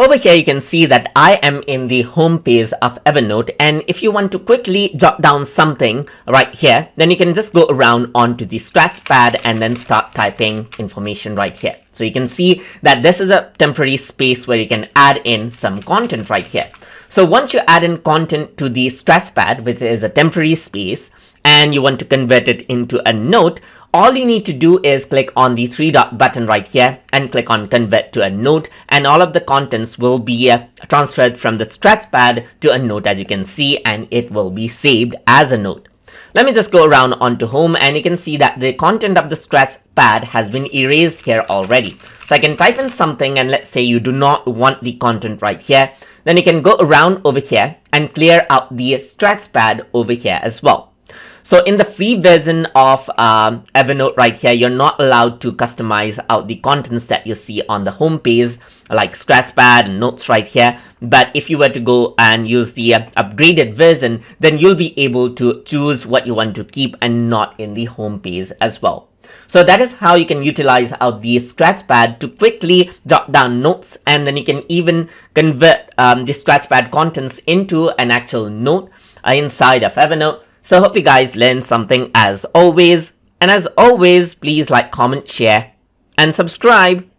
over here you can see that I am in the home page of Evernote and if you want to quickly jot down something right here then you can just go around onto the scratch pad and then start typing information right here. So you can see that this is a temporary space where you can add in some content right here. So once you add in content to the scratch pad which is a temporary space and you want to convert it into a note all you need to do is click on the three dot button right here and click on convert to a note and all of the contents will be uh, transferred from the scratch pad to a note as you can see and it will be saved as a note. Let me just go around onto home and you can see that the content of the scratch pad has been erased here already. So I can type in something and let's say you do not want the content right here. Then you can go around over here and clear out the scratch pad over here as well. So in the free version of um, Evernote right here, you're not allowed to customize out the contents that you see on the home page like Scratchpad and notes right here. But if you were to go and use the uh, upgraded version, then you'll be able to choose what you want to keep and not in the home page as well. So that is how you can utilize out the Scratchpad to quickly jot down notes and then you can even convert um, the Scratchpad contents into an actual note uh, inside of Evernote so hope you guys learned something as always. And as always, please like, comment, share, and subscribe.